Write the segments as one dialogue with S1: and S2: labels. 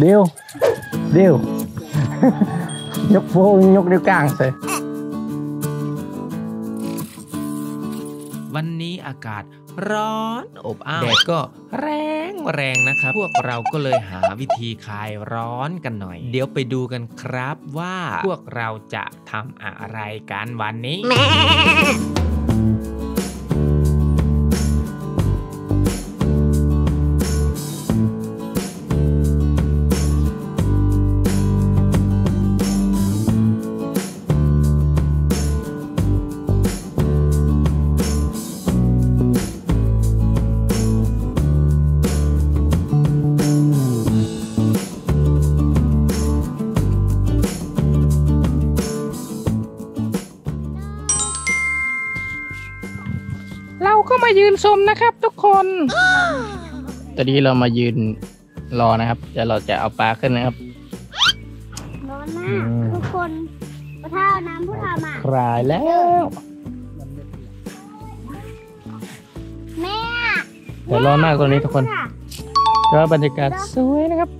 S1: เดียวเดียวยกโฟยกเดียวกลางใส่
S2: วันนี้อากาศร้อนอบอ้าวแดดก็แรงแรงนะครับ พวกเราก็เลยหาวิธีคลายร้อนกันหน่อย เดี๋ยวไปดูกันครับว่าพวกเราจะทำอะไรกันวันนี้
S3: นชมนะครับทุกคน
S1: ตอนนี้เรามายืนรอนะครับเดี๋ยวเราจะเอาปลาขึ้นนะครับ
S4: ร้อนมา
S1: อื
S4: ก
S1: ม
S4: ทุกคนพระเท่าน้ำพุทธามา
S1: คลายแล้ว
S4: แม่
S1: เดี๋ยวร้อนมากตอนนี้ทุกคน ก็บรรยากาศสวยนะครับ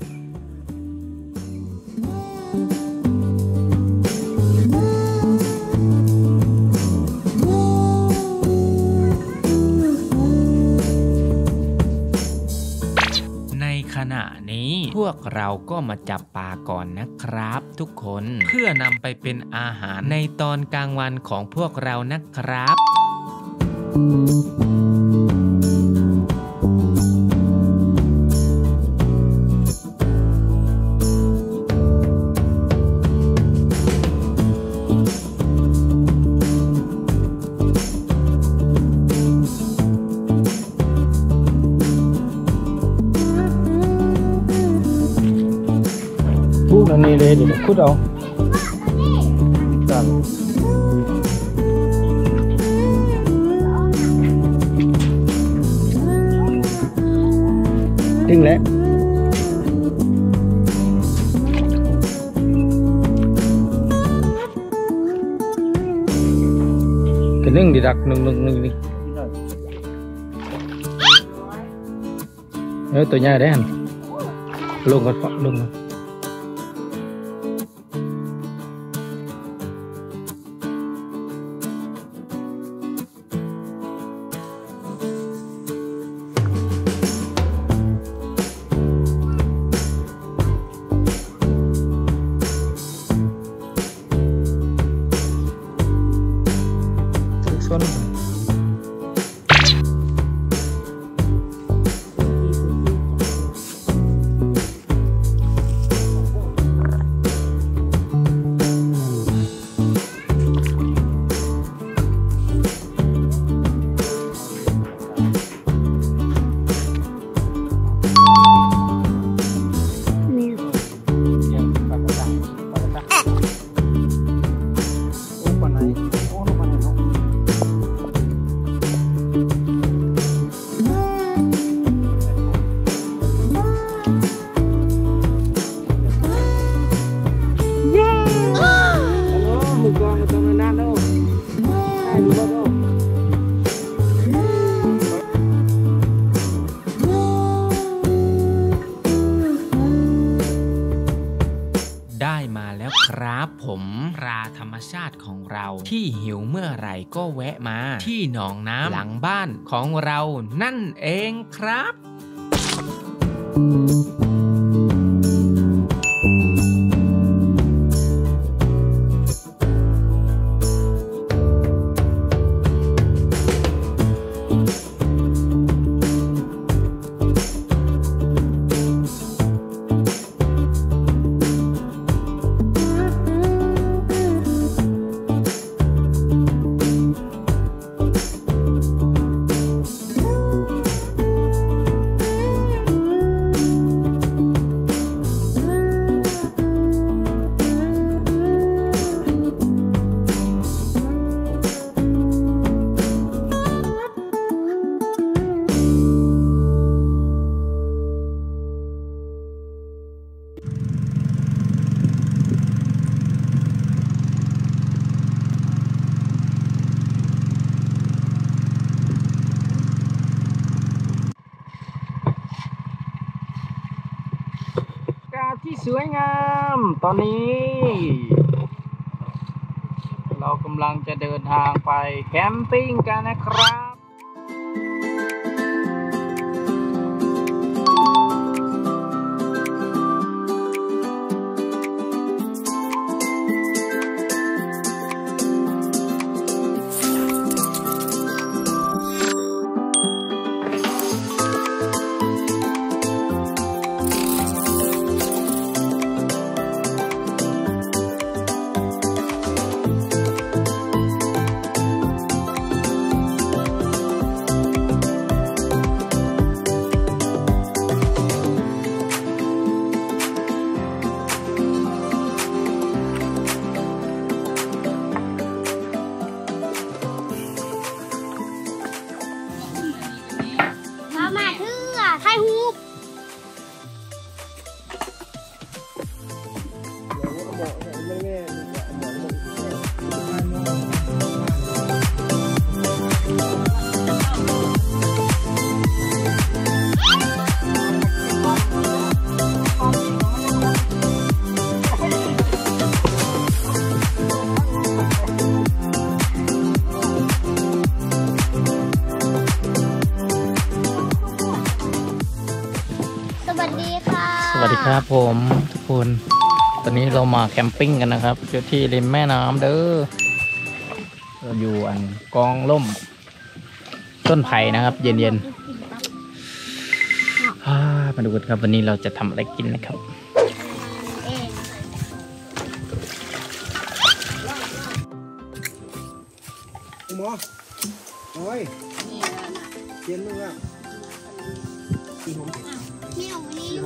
S2: นี้ พวกเราก็มาจับปลาก่อนนะครับ ทุกคนเพื่อนำไปเป็นอาหารในตอนกลางวันของพวกเรานะครับ
S1: พูด อันนี้เลยเดี๋ยวคุดเอาครับถึงแล้ว cái nưng thì đặt nưng nưng nưng đi nhớ tụi nhà đấy hẳn luôn còn phận luôn rồi
S2: ชาติของเรา ที่หิวเมื่อไหร่ก็แวะมา ที่หนองน้ำหลังบ้านของเรานั่นเองครับ
S4: เกา
S1: ศที่สวยงาม ตอนนี้ เรากำลังจะเดินทางไปแคมปิ้งกันนะครับ
S4: วัสดีค่ะ
S1: สวัสดีครับผมทุกคน ตอนนี้เรามาแคมปิ้งกันนะครับอยู่ที่ริมแม่น้ำเด้อเราอยู่อันกองล่ม ต้นไผ่นะครับ เย็นๆอ่ามาดูกันครับวันนี้เราจะทำอะไรกินนะครับ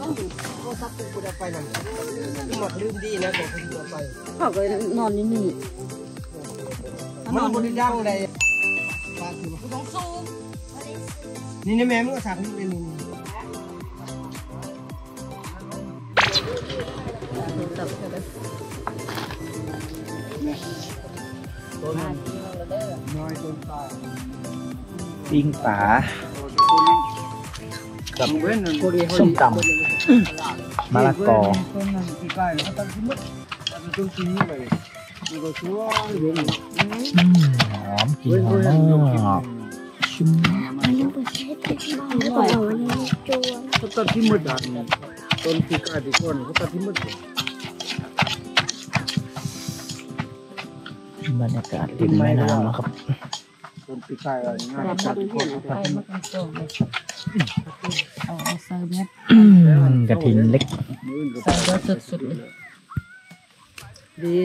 S5: ต้องดูเขาซับกูจะไปนั่นหมดลืมดีนะบอกคุณจะไป
S6: เขาก็นอนอยู่นี่
S5: มันบริดังเลยปลาคือต้องสู้นี่นี่แม่มึงก็สั่งนี่นี่นี่น้อยต้นตา
S1: ปิ้งป่า
S5: กับ
S1: ส้มตำมะละกอ
S5: ต้นนั้นที่ใกล้เขาตั้งที่มุดตั้งต้นที่นี่เลยมันก็ชัวร์อยู่นี่
S1: อืมหอมกลิ่นหอมมากชุ่ม
S4: อันนี้เป็นเชฟที่บ้านด้วก็เอาอันนี้จว
S5: เขาตั้งที่มุดอะต้นที่กล้ที่ก้นเขาตั้งที่มุด
S1: บรรยากาศริมแม่น้ำนะครับ
S5: ต้นที่กล้อะไรเงี้ย
S6: แบบนี้นไปมากันโซ่ เลยเอาเอาใส่เม็ด
S1: อืมกระถินเล็ก
S6: ใส่เบอร์สุดๆเลย
S5: ดี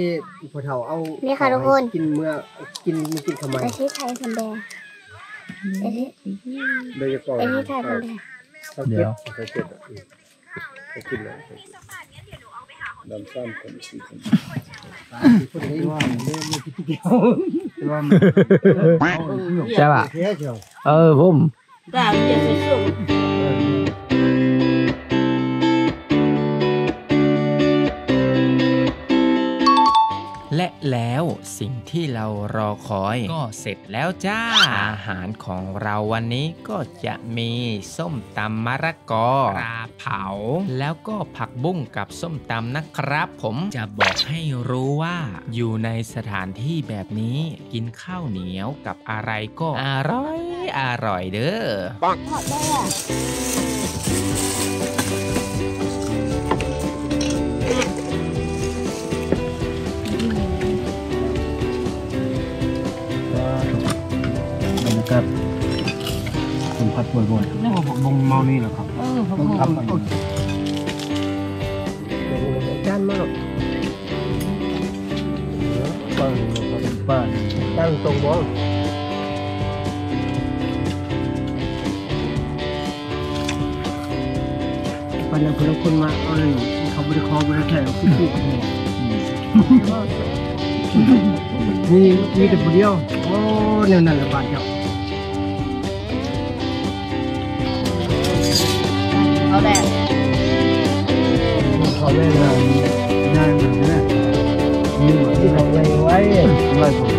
S5: พอเฒ่าเอา
S4: นี่ค่ะทุกคน
S5: กินเมื่อกินมึงกินทำไม
S4: ไอ้ที่ไทยคนแดงไอ้ที่
S5: โดยเฉพาะ
S4: ไอ้ที่ไทยคนแดง
S5: เขาเก็บเขาเก็บอะเขากินเลยดำซ้ำคนสี่คนคนนี้ว่าไม่ไม่คิดเดียวว่า
S1: ใช่ป่ะ
S5: เท่เชียว
S1: เออผม
S6: ดาวจะใเรา
S2: รอคอย ก็เสร็จแล้วจ้า อาหารของเราวันนี้ก็จะมีส้มตำมะระกอปลาเผา แล้วก็ผักบุ้งกับส้มตำนะครับ ผมจะบอกให้รู้ว่า อยู่ในสถานที่แบบนี้กินข้าวเหนียวกับอะไรก็อร่อย อร่อยเด้อ
S4: ถอดได้อะ
S5: นี่แหละครับ
S6: เออเขา
S5: ต้อง
S6: บอก
S5: ทำมันจานมาก
S1: ๆบ้านบ้าน
S5: ตั้งตรงบ้องปันยังคนละคนมาเอาหนึ่งเขาบริคอบริแข่งคือนี่มีแต่ผู้เดียวโอ้แนวนั้นละบาดเจ้า
S6: เอา
S5: เขาเล่นงานงานแบบนี้มีเหมือนที่เราไว้ไว้ไว้ผ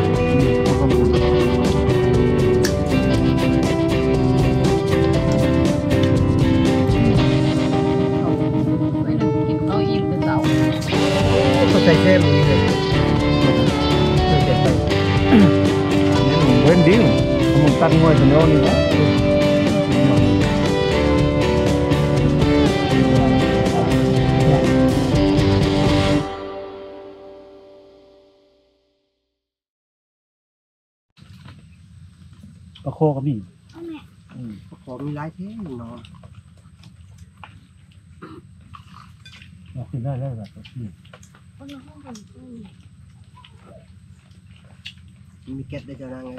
S5: มเขาก็มี
S6: ไปนั่งกินข้าวอิ่มแต่เช้า
S5: ก็ใส่เส้นนี้เลยเจ็บไปนี่ผมเว้นดิ้งผมตัดมวยตัวนี้นี่นะ
S7: ปลาโคก็มี
S5: ขอมีหลายเท่เนาะ
S7: เราขึ้นได้แล้วแบบนี้
S5: มีเก็ตได้เจ้านางไง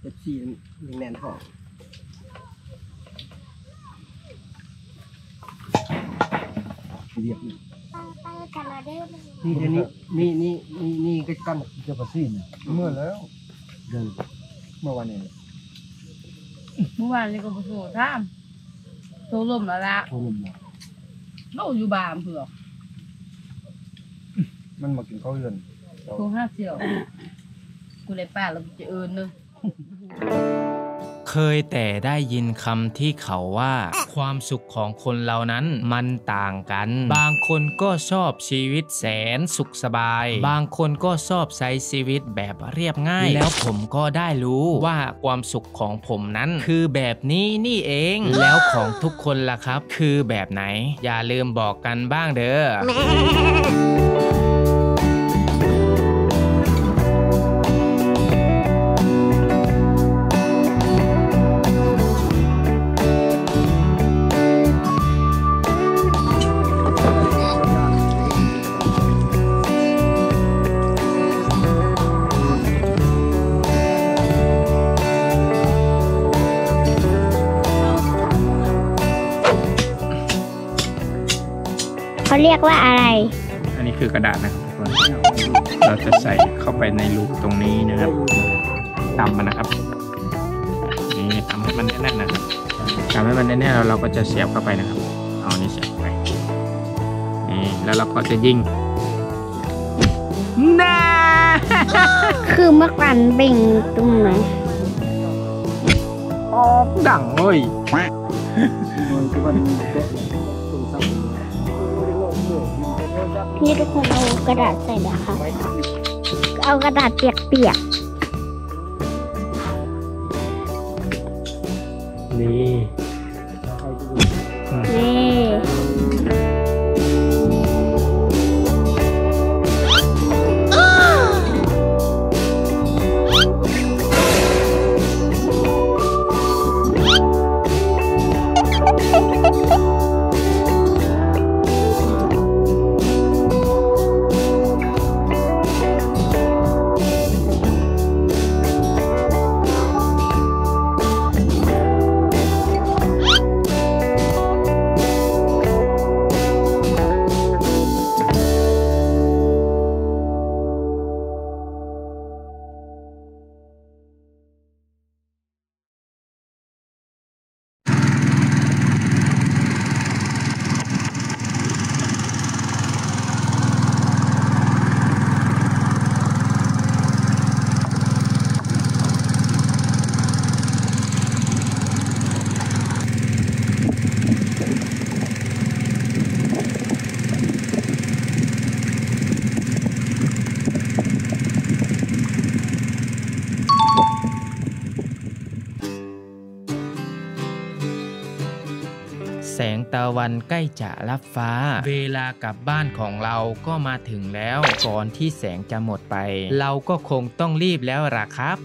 S5: เจ็ดสี่ยังแน่นท้องเรียบนี่
S4: ไปกันละเด้อ
S5: นี่เดี๋ยวนี้นี่นี่นี่นี่ก็กัน
S7: เจ้าปลาซีนเนี่ย
S5: เมื่อแล้ว
S7: เดิน
S5: เมื่อวันนี้
S6: เมื่อวานนี้ก็บ่สู้ถามโตลมแล้วละ
S7: โคลมเนี่ย
S6: เราอยู่บ้านเผื่อ
S5: มันมากินข้าวเรือน
S6: โทรห้าเสี่ยว กูเลยป้าแล้วจะเอินเนึง
S2: เคยแต่ได้ยินคำที่เขาว่า ความสุขของคนเรานั้นมันต่างกัน บางคนก็ชอบชีวิตแสนสุขสบาย บางคนก็ชอบใช้ชีวิตแบบเรียบง่าย แล้วผมก็ได้รู้ว่าความสุขของผมนั้น คือแบบนี้นี่เอง แล้วของทุกคนล่ะครับ คือแบบไหน อย่าลืมบอกกันบ้างเด้อ
S4: เขาเรียกว่าอะไร
S1: อันนี้คือกระดาษนะครับทุกคน เราจะใส่เข้าไปในรูตรงนี้นะครับตำมันนะครับ นี่ทำให้มันแน่นๆนะครับทำให้มันแน่นๆแล้วเราก็จะเสียบเข้าไปนะครับ เอาอันนี้เสียบเข้าไป นี่แล้วเราก็จะยิงน่า
S4: คือเมื่อกันเบ่งตรงไหน
S1: ออกดังเลย
S4: นี่ทุกคนเอากระดาษใส่นะคะ เอากระดาษเปียกๆ นี่
S2: งตะวันใกล้จะรับฟ้า เวลากลับบ้านของเราก็มาถึงแล้ว ก่อนที่แสงจะหมดไป เราก็คงต้องรีบแล้วล่ะครับ